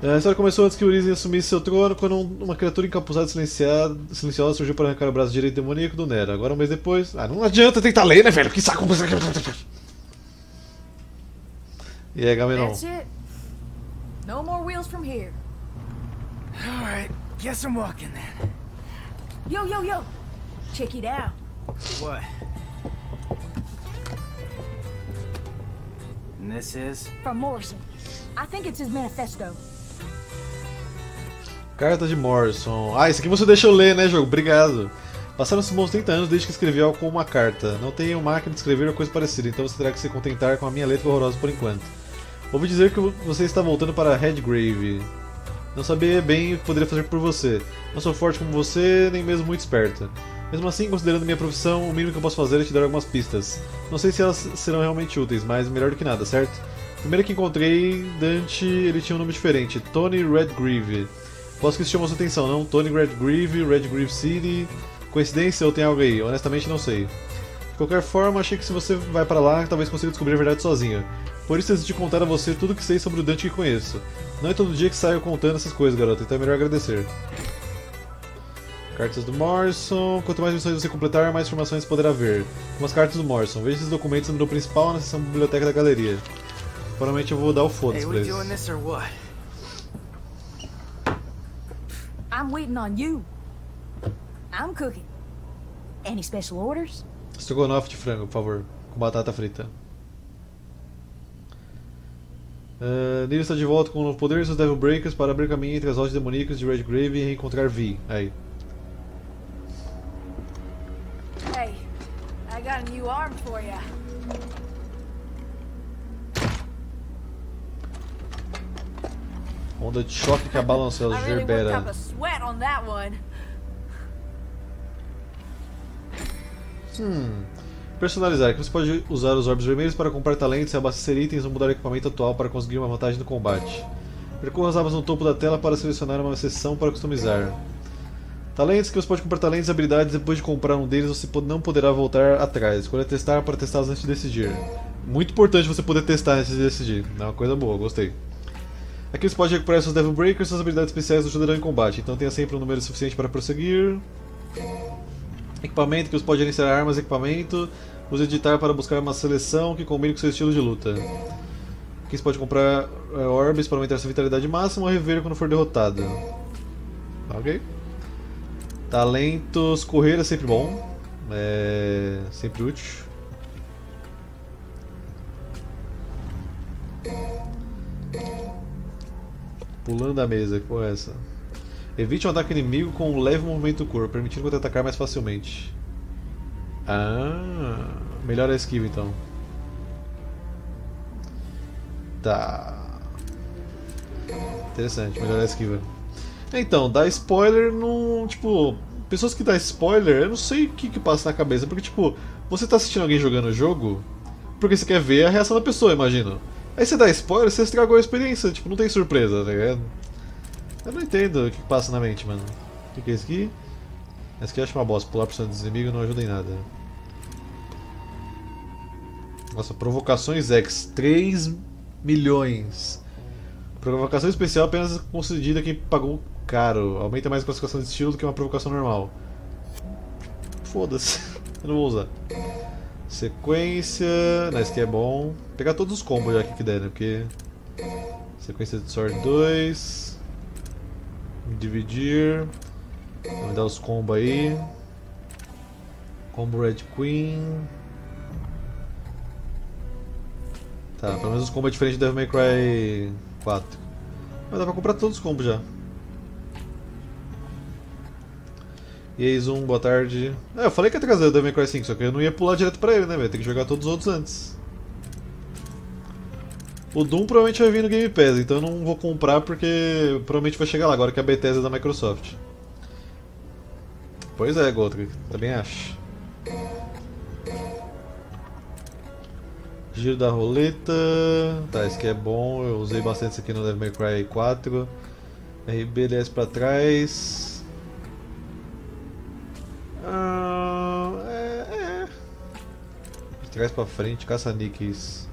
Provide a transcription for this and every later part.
A história começou antes que Urizen assumisse seu trono, quando uma criatura encapuzada e silenciada, silenciosa surgiu para arrancar o braço direito demoníaco do Nera. Agora, um mês depois... Ah, não adianta tentar ler, né, velho? Que saco! E aí, Gamenon? That's it. No more wheels from here. Alright, guess I'm walking then. Yo, yo, yo. Check it out. What? And this is? From Morrison. I think it's his manifesto. Carta de Morrison. Ah, isso aqui você deixa eu ler, né, jogo? Obrigado. Passaram-se bons 30 anos desde que escrevi algo com uma carta. Não tenho máquina de escrever ou coisa parecida, então você terá que se contentar com a minha letra horrorosa por enquanto. Ouvi dizer que você está voltando para Redgrave. Não sabia bem o que poderia fazer por você. Não sou forte como você, nem mesmo muito esperta. Mesmo assim, considerando minha profissão, o mínimo que eu posso fazer é te dar algumas pistas. Não sei se elas serão realmente úteis, mas melhor do que nada, certo? Primeiro que encontrei Dante, ele tinha um nome diferente, Tony Redgrave. Posso que isso chamou sua atenção, não? Tony Redgrave, Redgrave City. Coincidência ou tem algo aí? Honestamente não sei. De qualquer forma, achei que se você vai para lá, talvez consiga descobrir a verdade sozinho. Por isso decidi contar a você tudo o que sei sobre o Dante que conheço. Não é todo dia que saio contando essas coisas, garoto, então é melhor agradecer. Cartas do Morrison. Quanto mais missões você completar, mais informações poderá ver. Como as cartas do Morrison. Veja esses documentos no menu principal na seção biblioteca da galeria. Provavelmente eu vou dar o foda-se Hey, pra eles. doing this or what? I'm waiting on you. I'm cooking. Any special orders? Estrogonofe de frango, por favor. Com batata frita. Uh, Nilo está de volta com um novo poder e seus Devil Breakers para abrir caminho entre as lojas demoníacas de Redgrave e reencontrar Vi. Aí. Hey, I got a new arm for ya. Onda de choque que a that one. Hum. Personalizar. Você pode usar os orbes vermelhos para comprar talentos, abastecer itens ou mudar o equipamento atual para conseguir uma vantagem no combate. Percorra as abas no topo da tela para selecionar uma seção para customizar. Talentos que você pode comprar talentos e habilidades depois de comprar um deles você não poderá voltar atrás. Escolha testar para testá-los antes de decidir. Muito importante você poder testar antes de decidir. É uma coisa boa, gostei. Aqui você pode recuperar seus Devil Breakers, suas habilidades especiais ajudarão em combate, então tenha sempre um número suficiente para prosseguir. Equipamento que você pode iniciar armas e equipamento. Use editar para buscar uma seleção que combine com seu estilo de luta. Aqui você pode comprar é, orbes para aumentar sua vitalidade máxima ou reviver quando for derrotado. Ok. Talentos, correr é sempre bom. É sempre útil. Pulando da mesa, porra é essa? Evite um ataque inimigo com um leve movimento do corpo, permitindo contra-atacar mais facilmente. Ah, melhor a esquiva então. Tá. Interessante, melhor a esquiva. Então, dar spoiler não. Tipo, pessoas que dão spoiler, eu não sei o que, que passa na cabeça, porque, tipo, você tá assistindo alguém jogando o jogo porque você quer ver a reação da pessoa, imagino. Aí você dá spoiler, você estragou a experiência, tipo, não tem surpresa, tá ligado? Eu não entendo o que passa na mente, mano. O que, é isso aqui? Esse aqui eu acho uma bosta, pular por cima dos inimigos não ajuda em nada. Nossa, provocações X, 3 milhões. Provocação especial apenas concedida a quem pagou caro. Aumenta mais a classificação de estilo do que uma provocação normal. Foda-se, eu não vou usar. Sequência. Não, esse aqui é bom. Pegar todos os combos já aqui que der, né? Porque. Sequência de Sword 2. Dividir. Vamos dar os combos aí. Combo Red Queen. Tá, pelo menos os combos é diferente do Devil May Cry 4. Mas dá pra comprar todos os combos já. E aí, Zoom, boa tarde. É, eu falei que ia trazer o Devil May Cry 5, só que eu não ia pular direto pra ele, né, velho? Tem que jogar todos os outros antes. O Doom provavelmente vai vir no Game Pass, então eu não vou comprar porque provavelmente vai chegar lá, agora que a Bethesda é da Microsoft. Pois é, Gotrek, também acho. Giro da roleta. Tá, esse aqui é bom, eu usei bastante isso aqui no Devil May Cry 4. RB desce pra trás. Ah, é, é. Trás pra frente, caça-níqueis.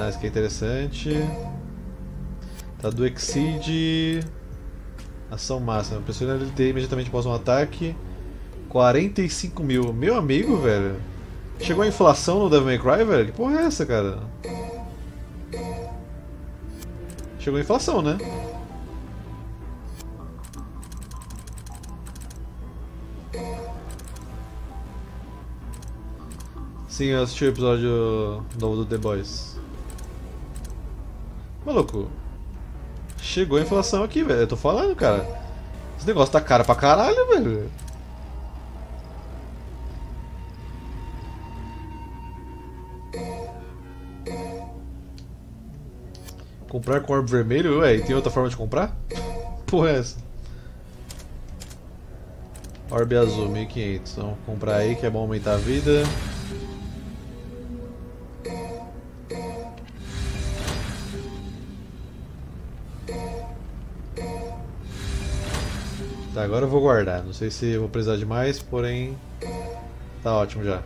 Ah, esse aqui é interessante. Tá do Exceed. Ação máxima. Pressiona LT imediatamente após um ataque. 45 mil. Meu amigo, velho. Chegou a inflação no Devil May Cry, velho? Que porra é essa, cara? Chegou a inflação, né? Sim, eu assisti o episódio novo do The Boys. Maluco, chegou a inflação aqui, velho. Eu tô falando, cara. Esse negócio tá caro pra caralho, velho. Comprar com orbe vermelho? Ué, tem outra forma de comprar? Porra é essa? Orbe azul, 1500. Vamos comprar aí que é bom aumentar a vida. Agora eu vou guardar. Não sei se vou precisar de mais, porém. Tá ótimo já.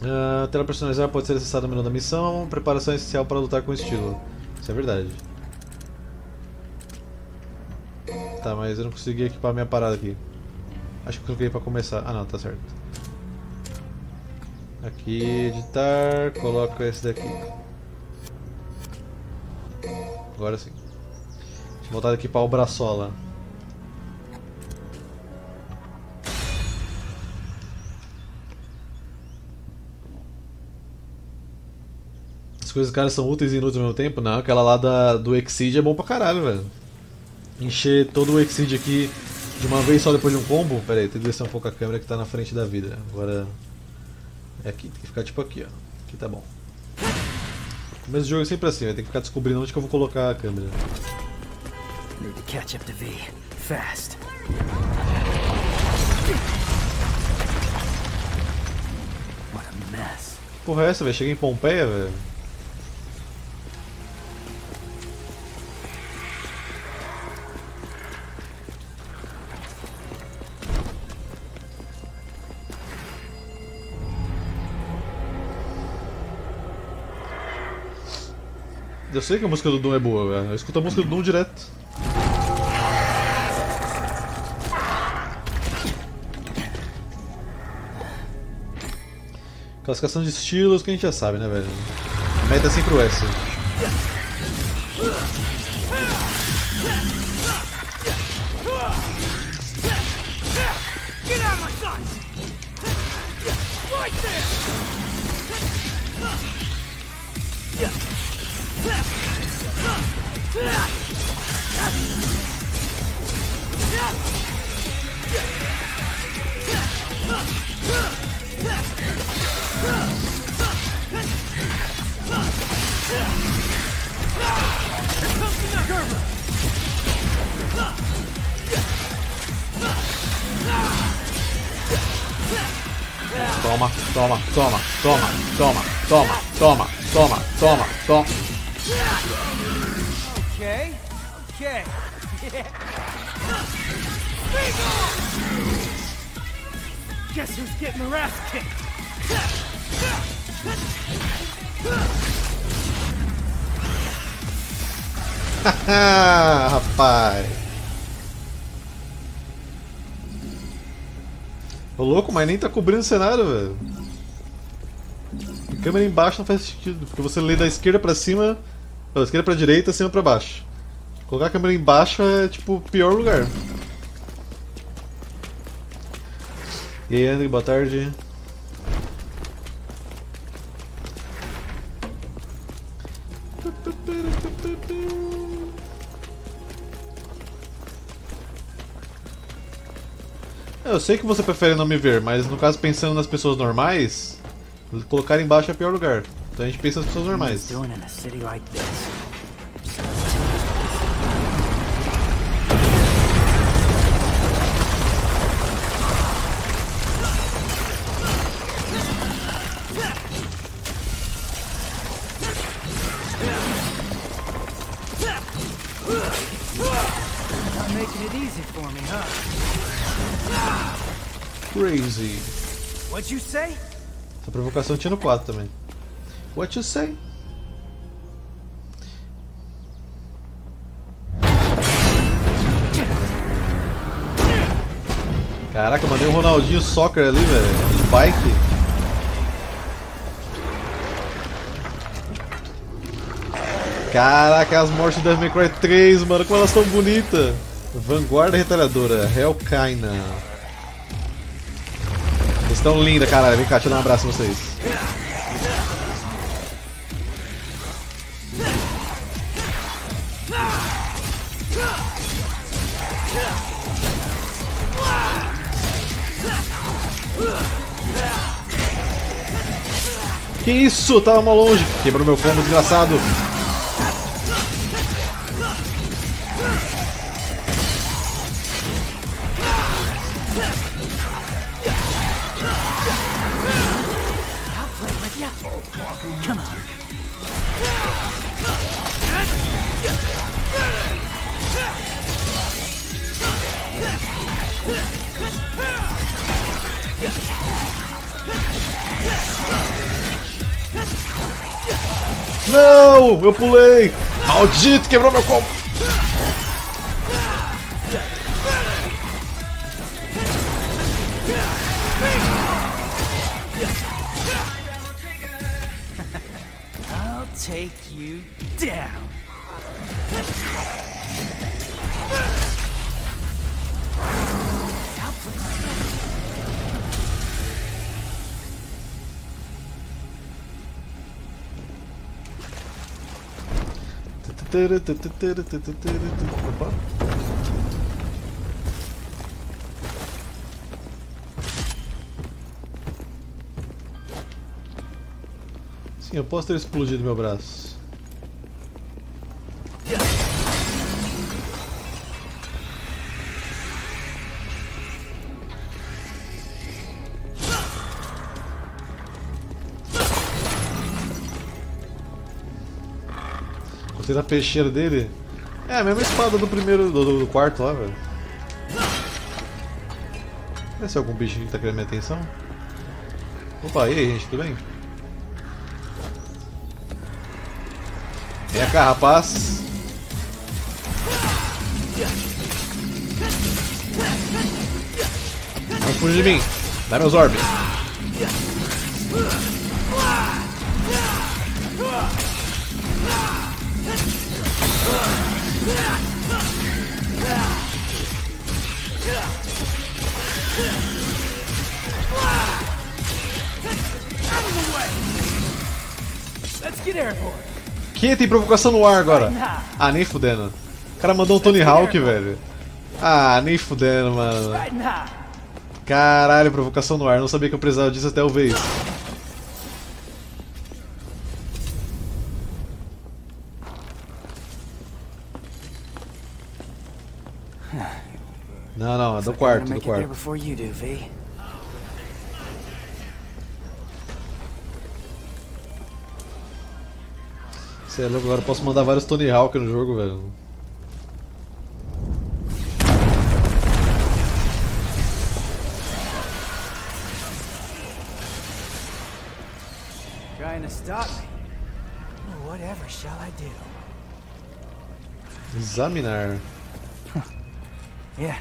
Uh, tela personalizada pode ser acessada no menu da missão. Preparação essencial para lutar com estilo. Isso é verdade. Tá, mas eu não consegui equipar minha parada aqui. Acho que eu pra começar. Ah não, tá certo. Aqui, editar, coloco esse daqui. Agora sim. Deixa eu voltar aqui para o braçola. As coisas, cara, são úteis e inúteis ao mesmo tempo? Não, aquela lá da, do Exceed é bom pra caralho, velho. Encher todo o Exceed aqui de uma vez só depois de um combo. Pera aí, tem que descer um pouco a câmera que tá na frente da vida. Agora. É aqui, tem que ficar tipo aqui, ó. Aqui tá bom. Começo do jogo é sempre assim, vai ter que ficar descobrindo onde que eu vou colocar a câmera. Need to catch up to V. Fast. What a mess. Porra é essa, velho? Cheguei em Pompeia, velho. Eu sei que a música do Doom é boa, velho. Eu escuto a música do Doom direto. Classificação de estilos que a gente já sabe, né, velho? A meta é sempre o S. Guess who's getting their ass kicked? Rapaz. Ô louco, mas nem tá cobrindo o cenário, velho. A câmera embaixo não faz sentido, porque você lê da esquerda pra cima, da esquerda pra direita, cima pra baixo. Colocar a câmera embaixo é tipo o pior lugar. E aí, André, boa tarde. Eu sei que você prefere não me ver, mas no caso pensando nas pessoas normais, colocar embaixo é o pior lugar. Então a gente pensa nas pessoas normais. Not making it easy for me, huh? Crazy. What'd you say? Essa provocação tinha no 4 também. What you say? Caraca, mandei um Ronaldinho Soccer ali, velho. De bike. Caraca, as mortes do May Cry 3, mano, como elas estão bonitas. Vanguarda Retalhadora, Hellkaina. Vocês estão lindas, caralho. Vem cá, deixa eu dar um abraço em vocês. Que isso? Tava mal longe. Quebrou meu combo, desgraçado. Não! Eu pulei! Maldito, quebrou meu combo! Opa. Sim, eu posso ter explodido meu braço. Gostei da peixeira dele. É a mesma espada do primeiro, do, do- quarto lá, velho. Deve ser algum bichinho que tá querendo minha atenção. Opa, e aí, gente, tudo bem? Vem cá, rapaz. Não fuja de mim. Dá meus orbes. Que tem provocação no ar agora? Ah, nem fudendo. O cara mandou um Tony Hawk, velho. Ah, nem fudendo, mano. Caralho, provocação no ar. Não sabia que eu precisava disso até eu ver isso. Não, não, é do quarto, do quarto. Você é louco, agora eu posso mandar vários Tony Hawk no jogo, velho. Trying to stop me. Whatever shall I do? Examinar. Yeah,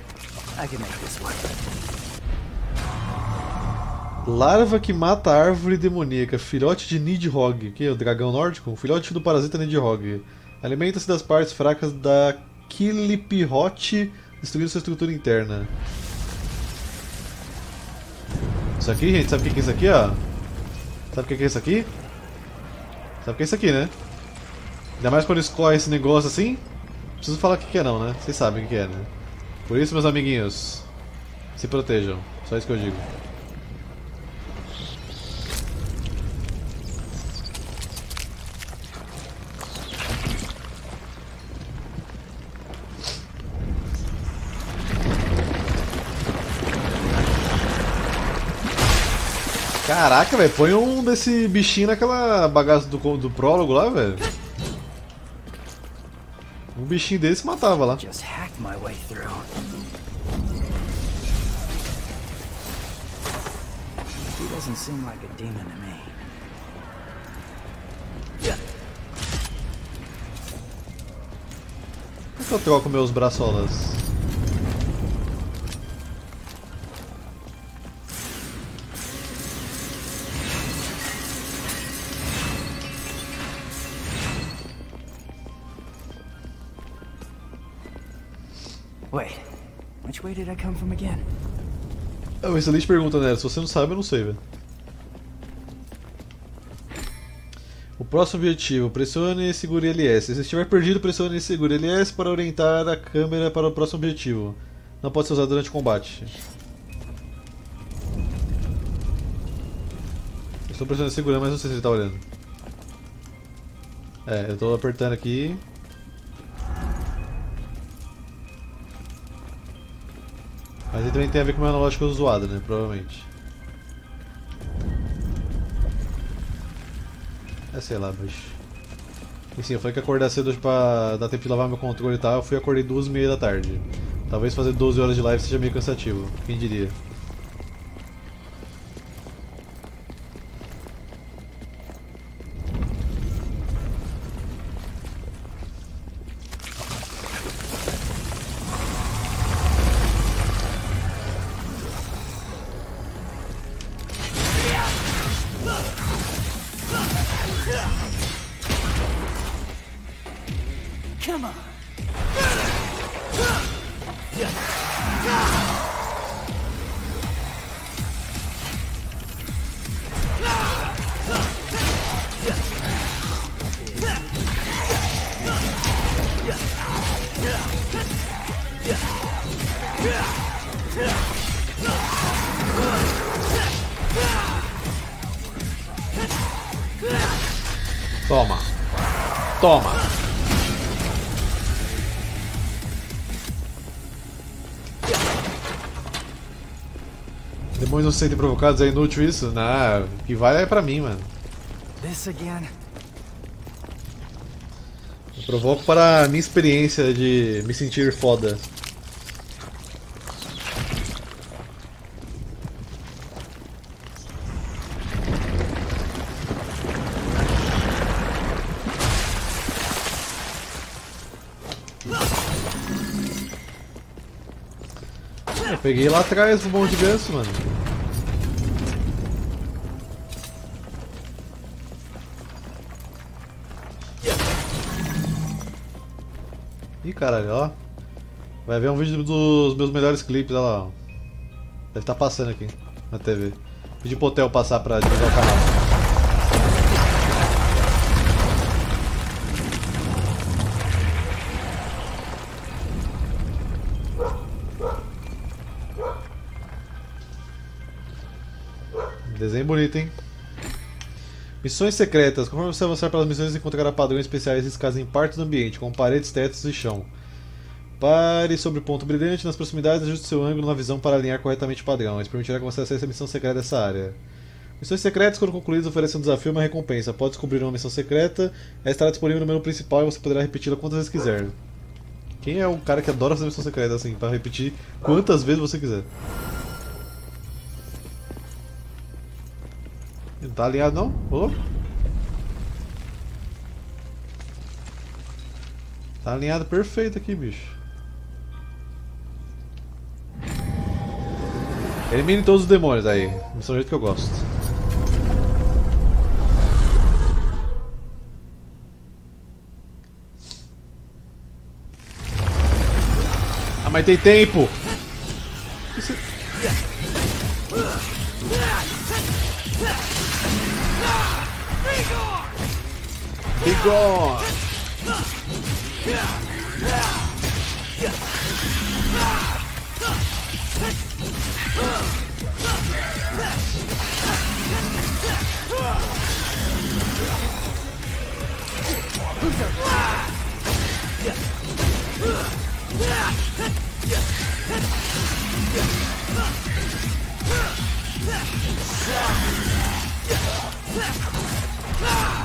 I can make this work. Larva que mata árvore demoníaca. Filhote de Nidhogg. Que é o dragão nórdico? Filhote do parasita Nidhogg. Alimenta-se das partes fracas da Kilipihote, destruindo sua estrutura interna. Isso aqui, gente, sabe o que é isso aqui, ó? Sabe o que é isso aqui? Sabe o que é isso aqui, né? Ainda mais quando escorre esse negócio assim. Preciso falar o que é não, né? Vocês sabem o que é, né? Por isso, meus amiguinhos, se protejam. Só isso que eu digo. Caraca, velho, põe um desse bichinho naquela bagaça do, do prólogo lá, velho. Um bichinho desse matava lá. doesn't que eu troco meus braçolas? From again? É uma excelente pergunta, né? Se você não sabe, eu não sei, velho. O próximo objetivo, pressione e segure LS. Se estiver perdido, pressione e segure LS para orientar a câmera para o próximo objetivo. Não pode ser usado durante o combate. Estou pressionando e segurando, mas não sei se ele está olhando. É, eu estou apertando aqui. Mas ele também tem a ver com o meu analógico zoado, né? Provavelmente. É, sei lá, mas... Enfim, eu falei que acordar cedo pra dar tempo de lavar meu controle e tal, eu fui acordei duas e meia da tarde. Talvez fazer 12 horas de live seja meio cansativo, quem diria. Se sentem provocados, é inútil isso? Não, o que vale é pra mim, mano. This again? Eu provoco para a minha experiência de me sentir foda. Eu peguei lá atrás do monte de ganso, mano. Caralho, ó. Vai ver um vídeo dos meus melhores clipes, olha lá. Deve estar passando aqui na TV. Pedi pro hotel passar pra divulgar o canal. Desenho bonito, hein? Missões secretas. Conforme você avançar pelas missões, encontrará padrões especiais escasos em partes do ambiente, como paredes, tetos e chão. Pare sobre o ponto brilhante nas proximidades e ajuste seu ângulo na visão para alinhar corretamente o padrão. Isso permitirá que você acesse a missão secreta dessa área. Missões secretas, quando concluídas, oferecem um desafio e uma recompensa. Pode descobrir uma missão secreta, ela estará disponível no menu principal e você poderá repeti-la quantas vezes quiser. Quem é o cara que adora fazer missão secreta assim, para repetir quantas vezes você quiser? Tá alinhado não? Louco? Tá alinhado perfeito aqui, bicho. Elimine todos os demônios aí. Missão do jeito que eu gosto. Ah, mas tem tempo! Be gone. Ah!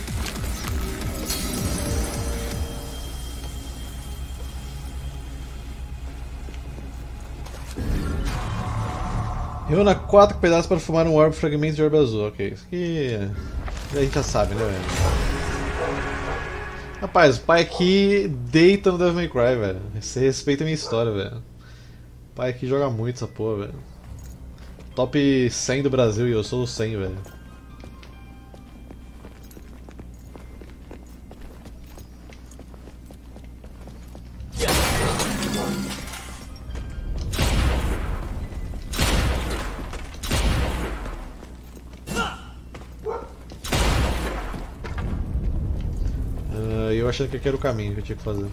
Reúna quatro pedaços para formar um orbe fragmento de orbe azul. Ok, isso aqui a gente já sabe, né, velho? Rapaz, o pai aqui deita no Devil May Cry, velho. Você respeita a minha história, velho. O pai aqui joga muito essa porra, velho. Top 100 do Brasil e eu sou o 100, velho. Achando que aqui era o caminho que eu tinha que fazer.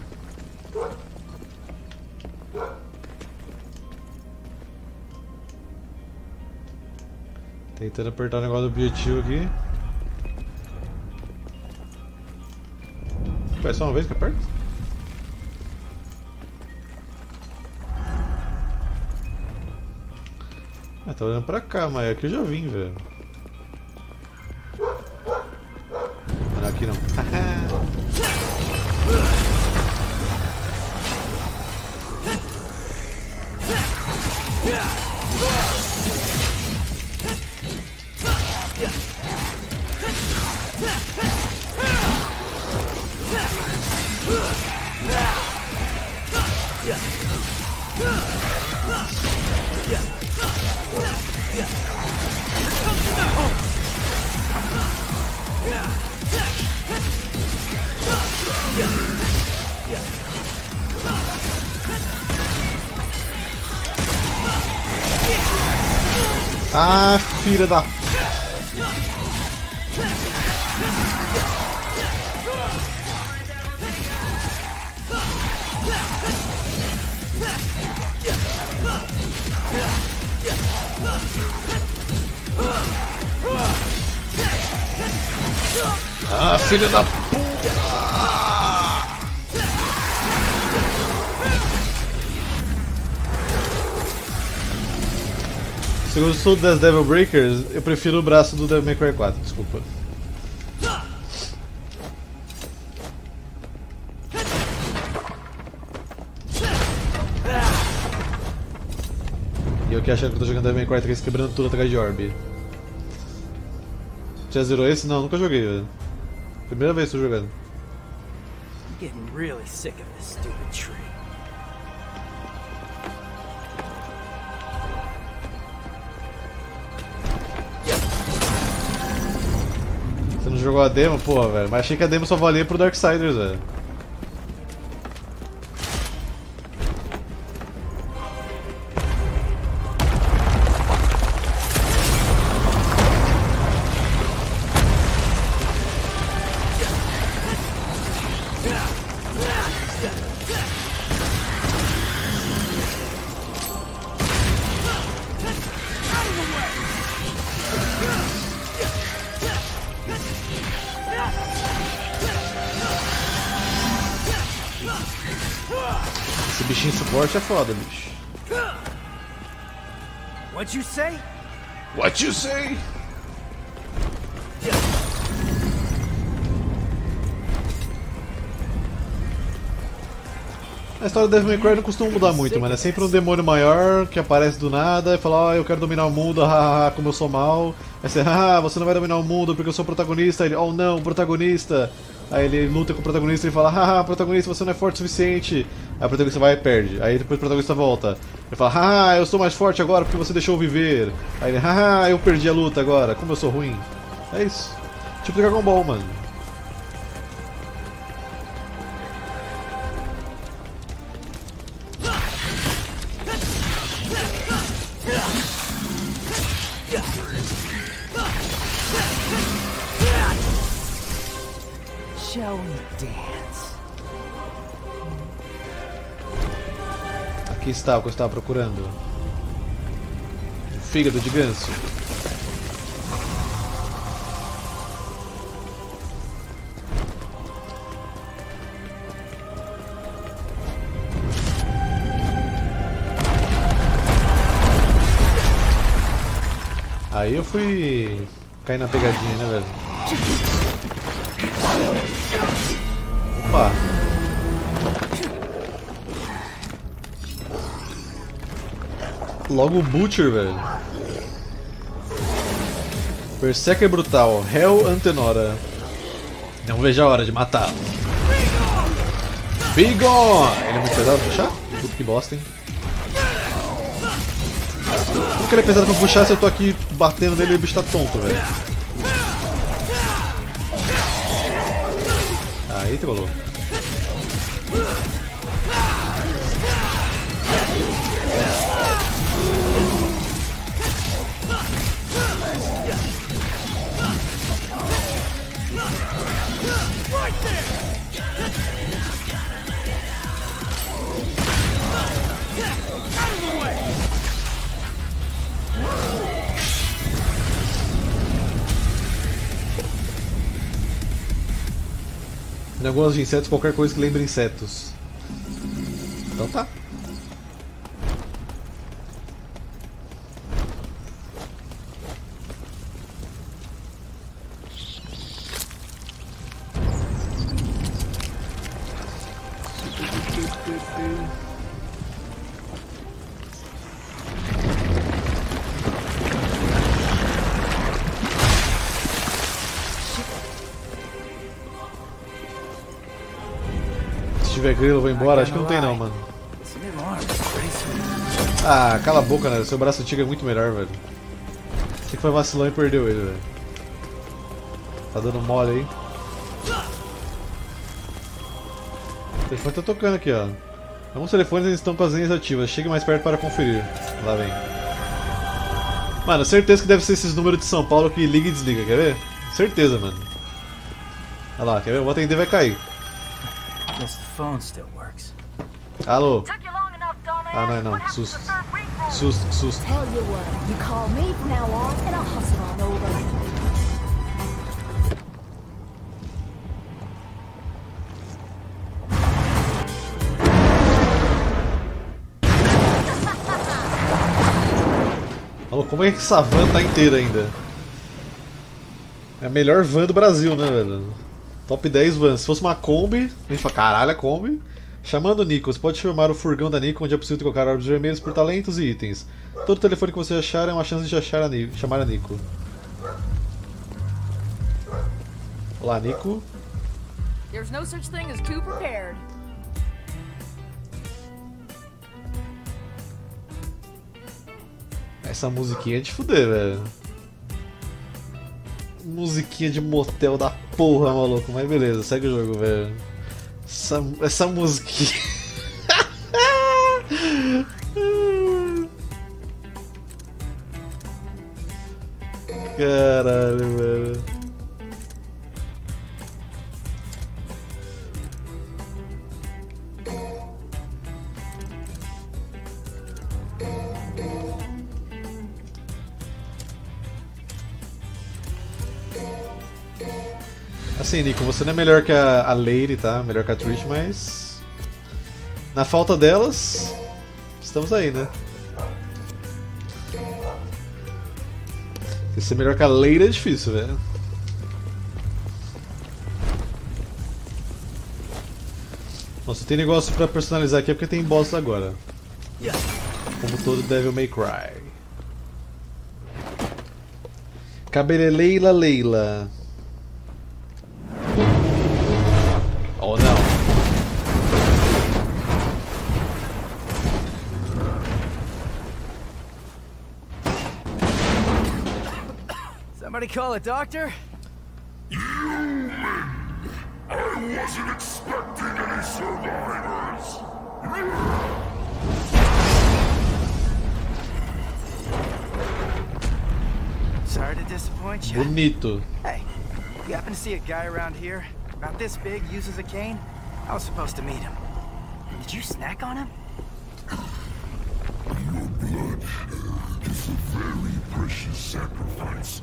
Tentando apertar o negócio do objetivo aqui. Vai só uma vez que aperta? Ah, tá olhando pra cá, mas aqui eu já vim, velho. Ah, filha da. Ah, filha da puta! Se eu gostou das Devil Breakers, eu prefiro o braço do Devil May Cry 4, desculpa. E eu que achando que eu tô jogando Devil May Cry 3 quebrando tudo atrás de Orb. Já zerou esse? Não, nunca joguei, velho. Primeira vez que tô jogando. I'm getting sick of this stupid. Jogou a demo? Porra, velho. Mas achei que a demo só valia pro Darksiders, velho. Suporte é foda, bicho. What'd you say? What you say? A história do Devil May Cry não costuma mudar muito, mano. É sempre um demônio maior que aparece do nada e fala, ó, eu quero dominar o mundo, hahaha, como eu sou mal. Aí você, ah, você não vai dominar o mundo porque eu sou o protagonista. Ele, oh não, protagonista. Aí ele luta com o protagonista e fala, haha, protagonista, você não é forte o suficiente. Aí o protagonista vai e perde. Aí depois o protagonista volta. Ele fala, haha, eu sou mais forte agora porque você deixou eu viver. Aí ele, haha, eu perdi a luta agora, como eu sou ruim. É isso. Tipo Dragon Ball, mano. Shall we dance? Aqui está o que eu estava procurando. Um fígado de ganso. Aí eu fui cair na pegadinha, né, velho? Opa! Logo o Butcher, velho. Berserker brutal, Hell Antenora. Não vejo a hora de matá-lo. Bigon! Ele é muito pesado pra puxar? Puta que bosta, hein? Como que ele é pesado pra puxar se eu tô aqui batendo nele e o bicho tá tonto, velho? Aí trolou. Gosto de insetos, qualquer coisa que lembre insetos. Grilo, eu vou embora. Acho que não tem não, mano. Ah, cala a boca, né? Seu braço antigo é muito melhor, velho. Você que foi vacilão e perdeu ele, velho. Tá dando mole aí. O telefone tá tocando aqui, ó. Alguns telefones estão com as linhas ativas. Chegue mais perto para conferir. Lá vem. Mano, certeza que deve ser esses números de São Paulo que liga e desliga, quer ver? Certeza, mano. Olha lá, quer ver? Eu vou atender vai cair. Phone still works. Alô? Ah, não é não. Susto. Susto, que susto. Tell you what, you call me from now on, and I'll hustle on over. Alô, como é que essa van tá inteira ainda? É a melhor van do Brasil, né, velho? Top 10 vans. Se fosse uma Kombi, a gente fala, caralho, a Kombi. Chamando Nico, você pode chamar o furgão da Nico, onde é possível trocar árvores vermelhas por talentos e itens. Todo telefone que você achar é uma chance de achar a Nico, chamar a Nico. Olá, Nico. There's no such thing as too prepared. Essa musiquinha é de fuder, velho. Musiquinha de motel da porra, maluco. Mas beleza, segue o jogo, velho. Essa, essa musiquinha. Caralho, velho. Assim, Nico, você não é melhor que a, a Lady, tá? Melhor que a Trish, mas. Na falta delas, estamos aí, né? Ser melhor que a Lady é difícil, velho. Nossa, tem negócio pra personalizar aqui é porque tem boss agora. Como todo Devil May Cry. Cabeleleila Leila. Oh call a doctor? I wasn't expecting any survivors. Sorry to disappoint you. Bonito. Hey, you happen to see a guy around here about this big uses a cane? I was supposed to meet him. Did you snack on him? Your blood is a very precious sacrifice.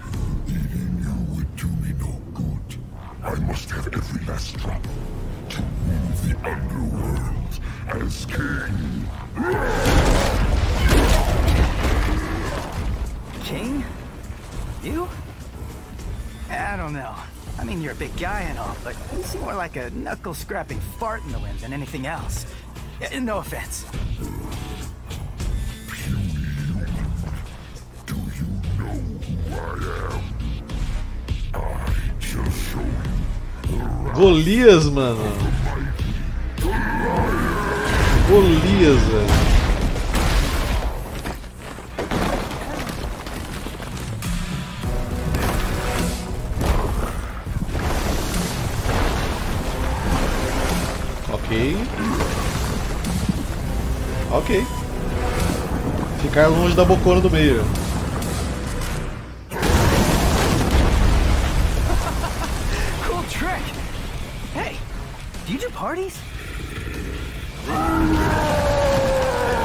Eating you would do me no good. I must have every last drop to rule the underworld as king. King? You? I don't know. I mean, you're a big guy and all, but you seem more like a knuckle-scrapping fart in the wind than anything else. No offense. Golias, mano. Golias, velho. Ok. Ok. Ficar longe da bocona do meio.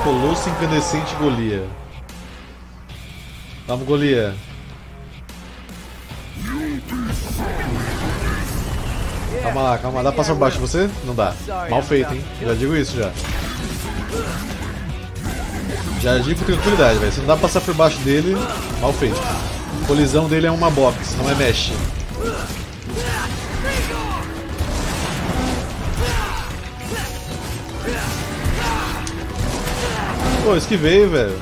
Colosso incandescente Golia. Vamos, Golia. Calma lá, calma lá. Dá pra passar por baixo de você? Não dá. Mal feito, hein? Já digo isso já. Já digo com tranquilidade, velho. Se não dá pra passar por baixo dele, mal feito. A colisão dele é uma box, não é mesh. Pô, esquivei, velho.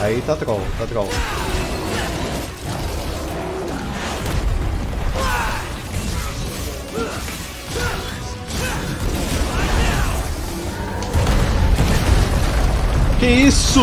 Aí tá troll, tá troll. Que isso?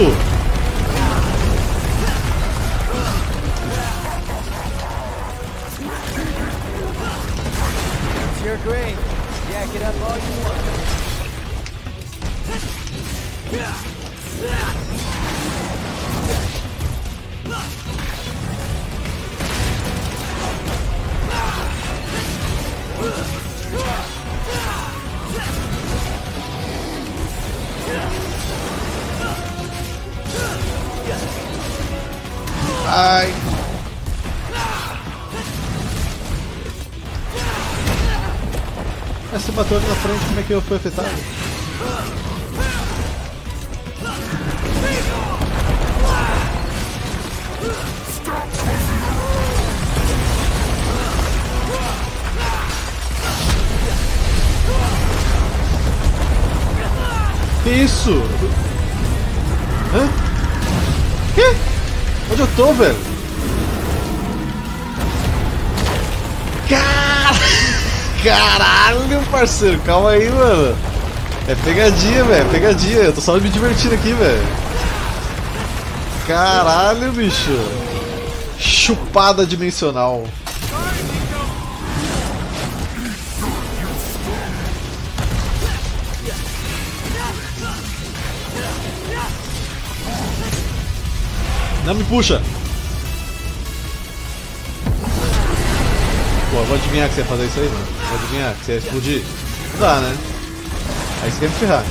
Que eu fui afetado? Que isso? Hã? Que? Onde eu tô, velho? Parceiro, calma aí, mano. É pegadinha, velho, pegadinha. Eu tô só me divertindo aqui, velho. Caralho, bicho. Chupada dimensional. Não me puxa! Pô, vou adivinhar que você ia fazer isso aí, mano. Vou adivinhar que você ia explodir. Não dá, né? Aí você quer me ferrar.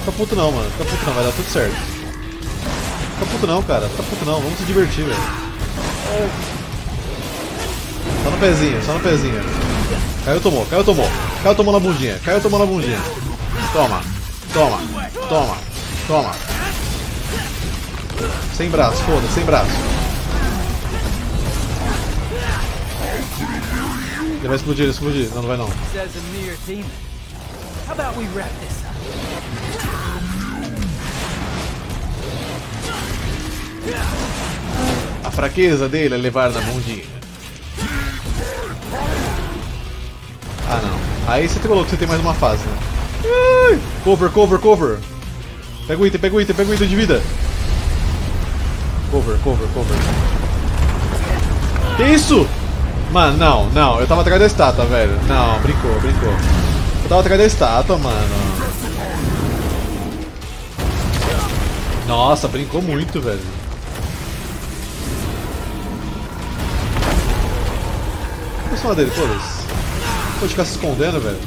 Fica puto não, mano. Fica puto não, vai dar tudo certo. Fica puto não, cara. Fica puto não. Vamos se divertir, velho. Só no pezinho, só no pezinho. Caiu, tomou, caiu, tomou. Caiu, tomou na bundinha. Caiu, tomou na bundinha. Toma, toma, toma, toma. Sem braço, foda, sem braço. Ele vai explodir, ele vai explodir. Não, não vai não. A fraqueza dele é levar na bundinha. Ah não. Aí você colocou que você tem mais uma fase, né? Cover, cover, cover. Pega o item, pega o item, pega o item de vida. Cover, cover, cover. Que isso? Mano, não, não. Eu tava atrás da estátua, velho. Não, brincou, brincou. Eu tava atrás da estátua, mano. Nossa, brincou muito, velho. É cima dele, foda-se. Ficar se escondendo, velho.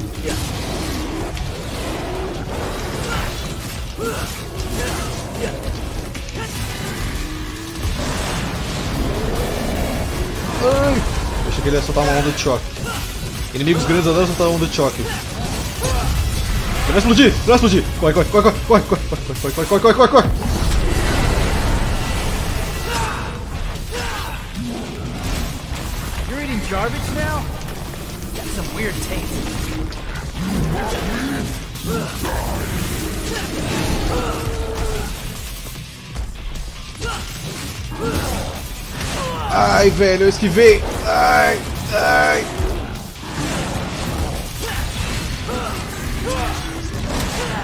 Eu achei que ele ia soltar uma onda de choque. Inimigos grandes adoram soltar onda de choque. Ele vai explodir! Ele vai explodir! Corre, corre, corre, corre, corre, corre, corre, corre, corre, corre, corre, corre! You're eating garbage now? Got some weird taste. Ai, velho, eu esquivei. Ai, ai.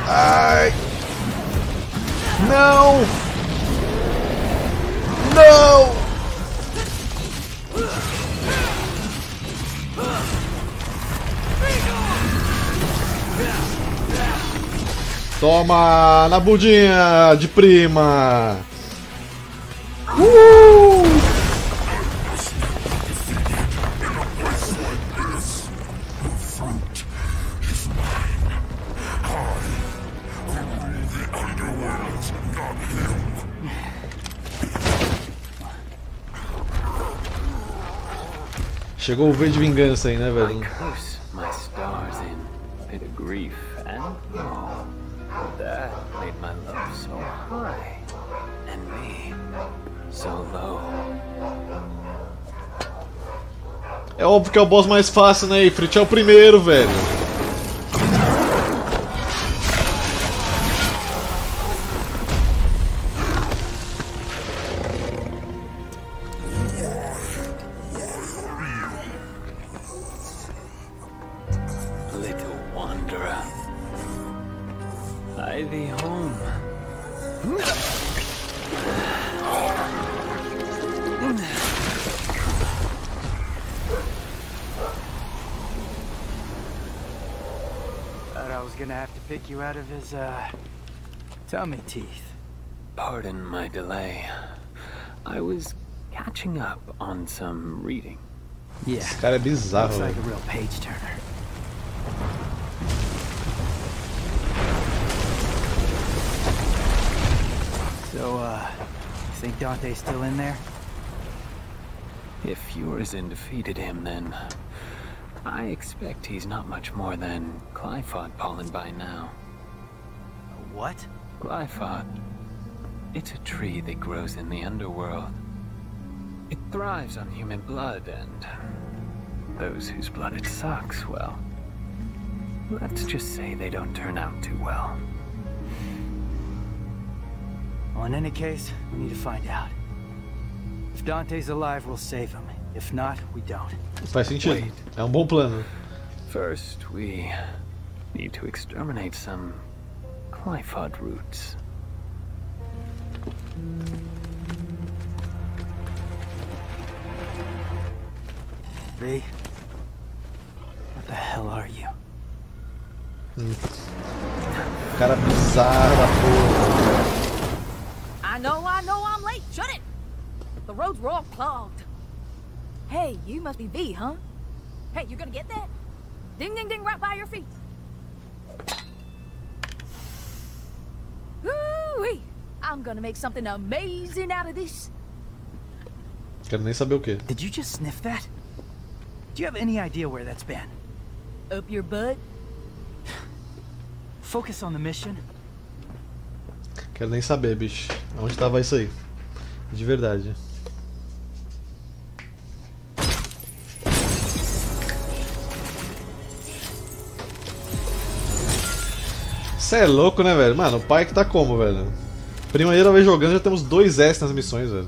Ai. Não. Não. Toma na budinha de prima. Uh! Chegou o V de vingança aí, né, velho? curse my stars in bit of grief and woe. That made my love so high and me so low. É óbvio que é o boss mais fácil, né, Ifrit? É o primeiro, velho. I thee home. Thought I was gonna have to pick you out of his, uh, tummy teeth. Pardon my delay. I was catching up on some reading. Yeah, Esse cara é bizarro, looks like a real page turner. So, uh, you think Dante's still in there? If Urizen defeated him, then I expect he's not much more than Glyphod pollen by now. What? Glyphod. It's a tree that grows in the underworld. It thrives on human blood, and those whose blood it sucks, well, let's just say they don't turn out too well. Well, in any case, we need to find out. If Dante's alive, we'll save him. If not, we don't. Faz sentido. É um bom plano. First, we need to exterminate some Glyphod roots. V, what the hell are you? Cara bizarro da porra. I know, I know I'm late. Shut it! The roads were all clogged. Hey, you must be V, huh? Hey, you gonna get that? Ding, ding, ding, right by your feet. Woo-wee! I'm gonna make something amazing out of this. Quero nem saber o que. Did you just sniff that? Do you have any idea where that's been? Up your butt. Focus on the mission. Quero nem saber, bicho. Onde tava isso aí? De verdade. Você é louco, né, velho? Mano, o pai que tá como, velho? Primeira vez jogando, já temos dois S nas missões, velho.